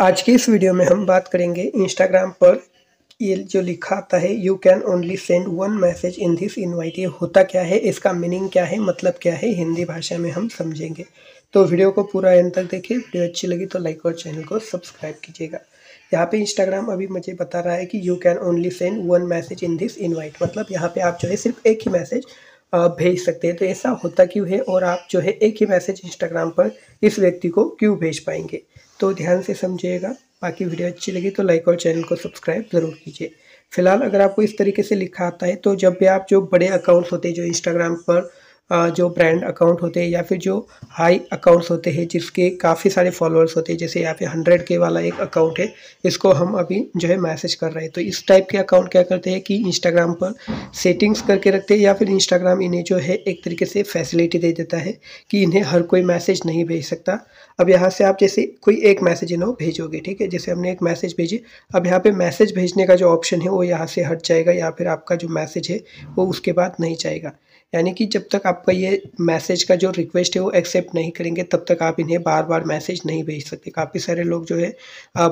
आज की इस वीडियो में हम बात करेंगे इंस्टाग्राम पर ये जो लिखा आता है you can only send one message in this invite ये होता क्या है, इसका मीनिंग क्या है मतलब क्या है, हिंदी भाषा में हम समझेंगे। तो वीडियो को पूरा एंड तक देखिए वीडियो अच्छी लगी तो लाइक और चैनल को सब्सक्राइब कीजिएगा। यहाँ पे इंस्टाग्राम अभी मुझे बता रहा है कि you can only send one message in this invite मतलब यहाँ पे आप जो है, सिर्फ़ एक ही मैसेज भेज सकते हैं। तो ऐसा होता क्यों है? और आप जो है एक ही मैसेज इंस्टाग्राम पर इस व्यक्ति को क्यों भेज पाएँगे? तो ध्यान से समझिएगा। बाकी वीडियो अच्छी लगी तो लाइक और चैनल को सब्सक्राइब ज़रूर कीजिए। फ़िलहाल अगर आपको इस तरीके से लिखा आता है तो जब भी आप जो बड़े अकाउंट्स होते हैं, जो इंस्टाग्राम पर जो ब्रांड अकाउंट होते हैं या फिर जो हाई अकाउंट्स होते हैं, जिसके काफ़ी सारे फॉलोअर्स होते हैं, जैसे यहाँ पे हंड्रेड के वाला एक अकाउंट है, इसको हम अभी जो है मैसेज कर रहे हैं। तो इस टाइप के अकाउंट क्या करते हैं कि इंस्टाग्राम पर सेटिंग्स करके रखते हैं या फिर इंस्टाग्राम इन्हें जो है एक तरीके से फैसिलिटी दे देता है कि इन्हें हर कोई मैसेज नहीं भेज सकता। अब यहाँ से आप जैसे कोई एक मैसेज इन्हों भेजोगे, ठीक है? जैसे हमने एक मैसेज भेजी, अब यहाँ पर मैसेज भेजने का जो ऑप्शन है, वो यहाँ से हट जाएगा या फिर आपका जो मैसेज है, वो उसके बाद नहीं जाएगा। यानी कि जब तक आपका ये मैसेज का जो रिक्वेस्ट है वो एक्सेप्ट नहीं करेंगे, तब तक आप इन्हें बार बार मैसेज नहीं भेज सकते। काफ़ी सारे लोग जो है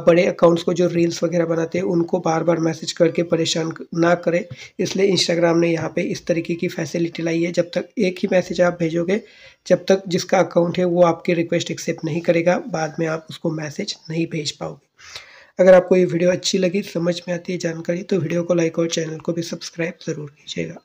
बड़े अकाउंट्स को जो रील्स वगैरह बनाते हैं, उनको बार बार मैसेज करके परेशान ना करें। इसलिए इंस्टाग्राम ने यहाँ पे इस तरीके की फैसिलिटी लाई है। जब तक एक ही मैसेज आप भेजोगे, जब तक जिसका अकाउंट है वो आपकी रिक्वेस्ट एक्सेप्ट नहीं करेगा, बाद में आप उसको मैसेज नहीं भेज पाओगे। अगर आपको ये वीडियो अच्छी लगी, समझ में आती है जानकारी तो वीडियो को लाइक और चैनल को भी सब्सक्राइब ज़रूर कीजिएगा।